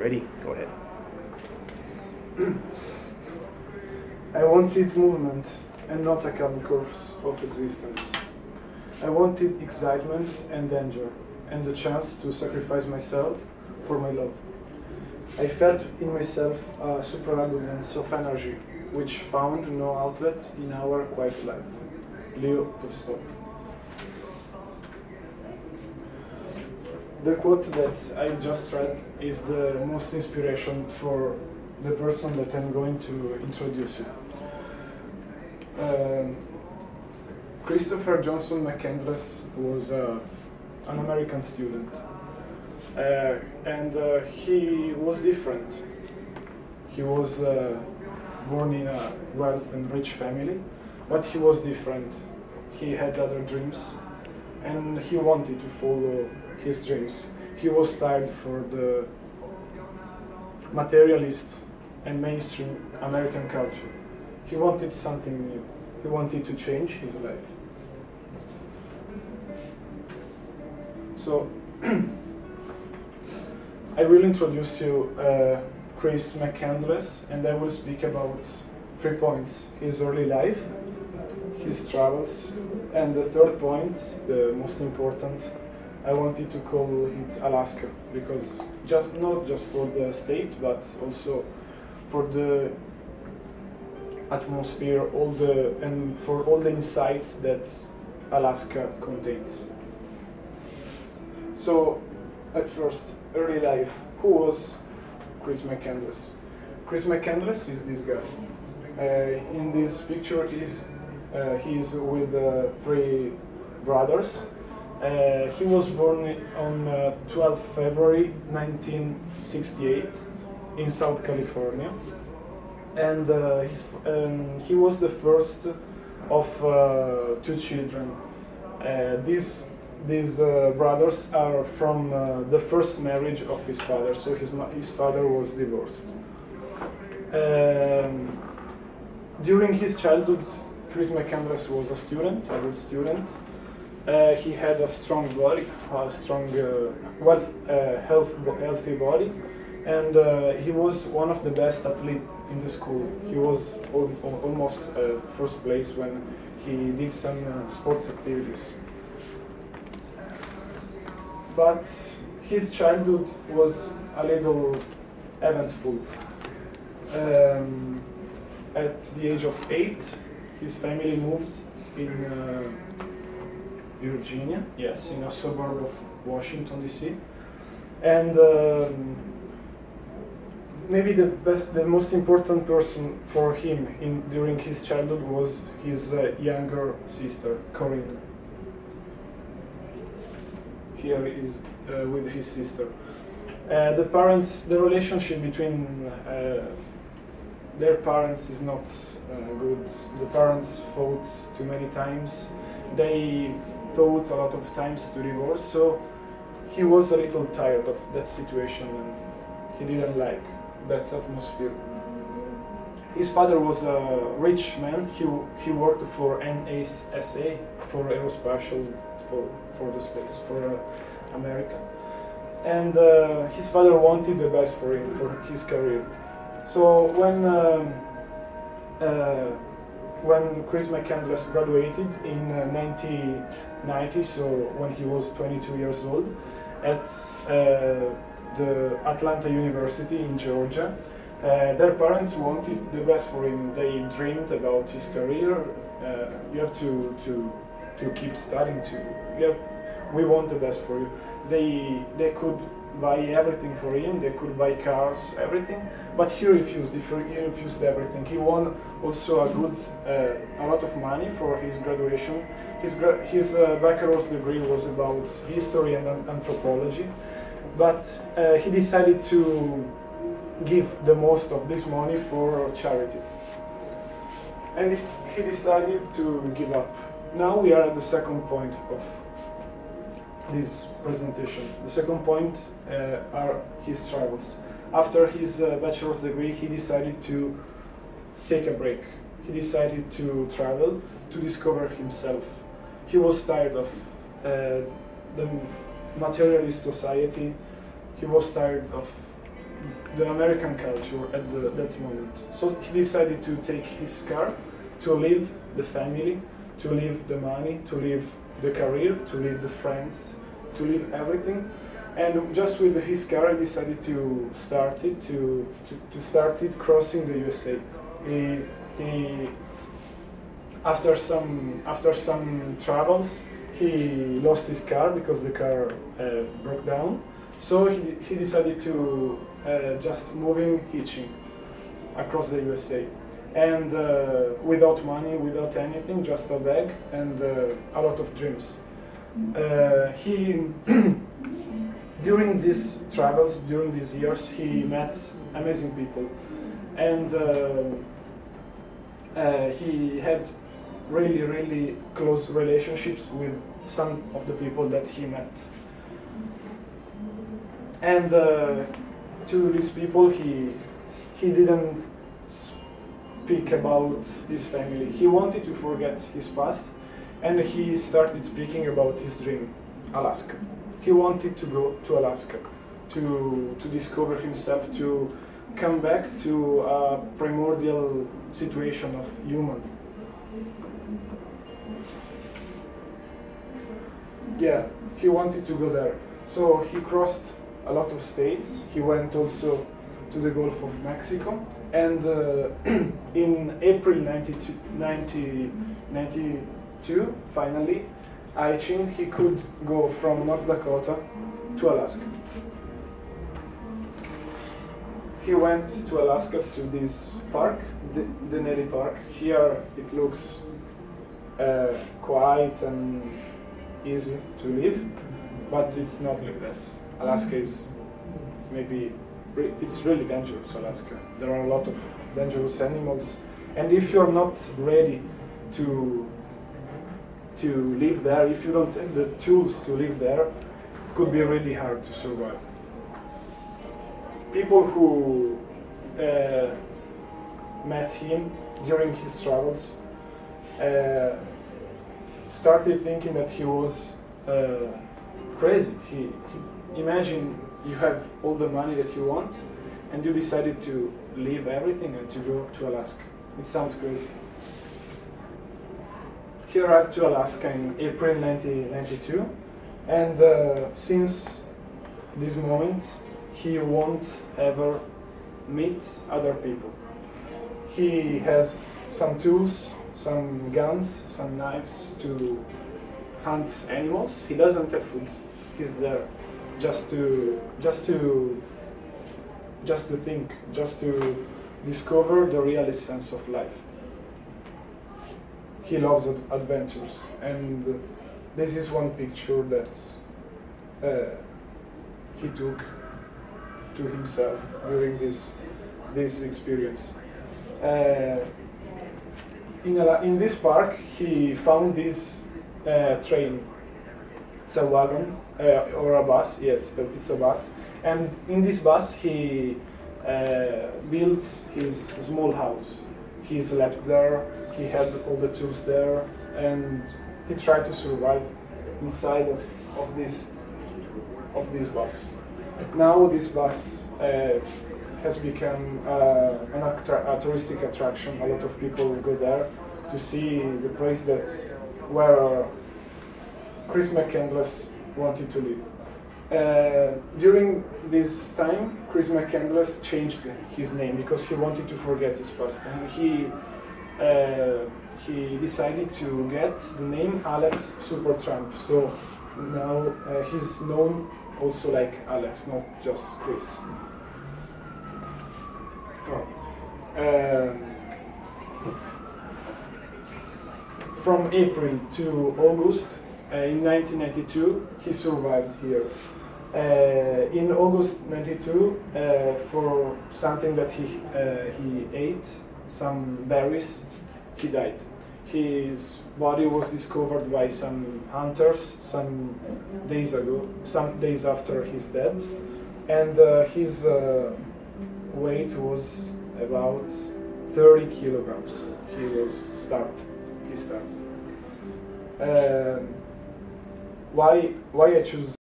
ready, go ahead. I wanted movement and not a academic curves of existence. I wanted excitement and danger and the chance to sacrifice myself for my love. I felt in myself a superabundance of energy which found no outlet in our quiet life. Leo Tolstoy. The quote that I just read is the most inspiration for the person that I'm going to introduce you. Um, Christopher Johnson McCandless was uh, an American student, uh, and uh, he was different. He was uh, born in a wealth and rich family, but he was different. He had other dreams, and he wanted to follow his dreams. He was tired for the materialist and mainstream American culture. He wanted something new. He wanted to change his life. So, I will introduce you uh, Chris McCandless, and I will speak about three points his early life, his travels, and the third point, the most important, I wanted to call it Alaska because just not just for the state but also for the atmosphere, all the and for all the insights that Alaska contains. So, at first, early life. Who was Chris McCandless? Chris McCandless is this guy. Uh, in this picture, he's uh, he's with uh, three brothers. Uh, he was born on uh, 12 February 1968 in South California, and uh, his, um, he was the first of uh, two children. Uh, these these uh, brothers are from the first marriage of his father, so his his father was divorced. Um, during his childhood, Chris McCandless was a student, a good student. Uh, he had a strong body, a strong, uh, well, uh, health, healthy body, and uh, he was one of the best athletes in the school. He was al al almost uh, first place when he did some uh, sports activities. But his childhood was a little eventful. Um, at the age of eight, his family moved in Virginia, yes, in a suburb of Washington D.C. And um, maybe the best, the most important person for him in during his childhood was his uh, younger sister, Carine. Here is uh, with his sister. Uh, the parents, the relationship between uh, their parents is not uh, good. The parents fought too many times. They thought a lot of times to divorce, so he was a little tired of that situation and he didn't like that atmosphere. His father was a rich man. He, he worked for NASA, for aerospatial, for, for the space, for uh, America. And uh, his father wanted the best for him, for his career. So when um, uh, when Chris McCandless graduated in uh, 1990, so when he was 22 years old, at uh, the Atlanta University in Georgia, uh, their parents wanted the best for him. They dreamed about his career. Uh, you have to, to, to keep studying. To you have, we want the best for you. They, they could buy everything for him. They could buy cars, everything. But he refused. He refused everything. He won also a good, uh, a lot of money for his graduation. His gra his uh, bachelor's degree was about history and anthropology, but uh, he decided to give the most of this money for charity. And he decided to give up. Now we are at the second point of this presentation. The second point uh, are his travels. After his uh, bachelor's degree, he decided to take a break. He decided to travel to discover himself. He was tired of uh, the materialist society. He was tired of the American culture at the, that moment. So he decided to take his car, to leave the family, to leave the money, to leave the career, to leave the friends, to leave everything. And just with his car, he decided to start it, to, to, to start it crossing the USA. He, he, after some, after some travels, he lost his car because the car uh, broke down. So he, he decided to uh, just moving hitching across the USA. And uh, without money, without anything, just a bag and uh, a lot of dreams. Uh, he, during these travels, during these years, he met amazing people. And uh, uh, he had really, really close relationships with some of the people that he met. And uh, to these people, he he didn't speak about his family. He wanted to forget his past, and he started speaking about his dream, Alaska. He wanted to go to Alaska, to to discover himself, to come back to a primordial situation of human. Yeah, he wanted to go there. So he crossed a lot of states. He went also to the Gulf of Mexico. And uh, in April 92, 1992, finally, I think he could go from North Dakota to Alaska. He went to Alaska to this park, the Denali Park. Here it looks uh, quiet and easy to live, but it's not like that. Alaska is maybe re- it's really dangerous. Alaska. There are a lot of dangerous animals, and if you're not ready to to live there, if you don't have the tools to live there, it could be really hard to survive. People who uh, met him during his travels uh, started thinking that he was uh, crazy. He, he imagine you have all the money that you want, and you decided to leave everything and to go to Alaska. It sounds crazy. He arrived to Alaska in April 1992, and uh, since this moment, he won't ever meet other people. He has some tools, some guns, some knives to hunt animals. He doesn't have food. He's there just to just to just to think, just to discover the real essence of life. He loves ad- adventures, and this is one picture that uh, he took to himself during this this experience. Uh, in, a, in this park, he found this uh, train. It's a wagon uh, or a bus. Yes, it's a bus. And in this bus, he uh, built his small house. He slept there. He had all the tools there, and he tried to survive inside of, of this of this bus. Now this bus uh, has become uh, an a touristic attraction. A lot of people go there to see the place that where Chris McCandless wanted to live. Uh, during this time, Chris McCandless changed his name because he wanted to forget his past, and he uh, he decided to get the name Alex Supertramp. So now uh, he's known also like Alex, not just Chris. Oh. Um, from April to August uh, in 1992, he survived here. Uh, in August 92, uh, for something that he uh, he ate, some berries, he died. His body was discovered by some hunters some days ago, some days after his death, and uh, his uh, weight was about 30 kilograms. He was starved. He starved. Um, why why I choose